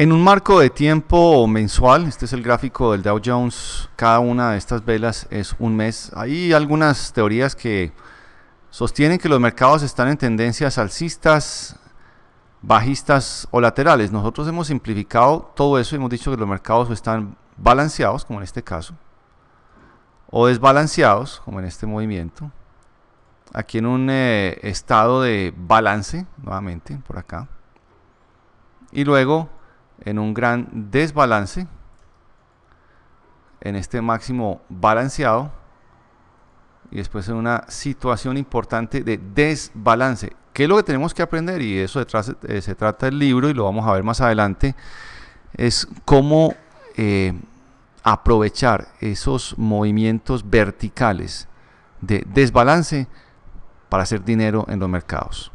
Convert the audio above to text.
En un marco de tiempo mensual, este es el gráfico del Dow Jones, cada una de estas velas es un mes. Hay algunas teorías que sostienen que los mercados están en tendencias alcistas, bajistas o laterales. Nosotros hemos simplificado todo eso y hemos dicho que los mercados están balanceados, como en este caso, o desbalanceados, como en este movimiento. Aquí en un eh, estado de balance, nuevamente, por acá. Y luego en un gran desbalance, en este máximo balanceado, y después en una situación importante de desbalance. ¿Qué es lo que tenemos que aprender? Y eso detrás eh, se trata del libro y lo vamos a ver más adelante. Es cómo eh, aprovechar esos movimientos verticales de desbalance para hacer dinero en los mercados.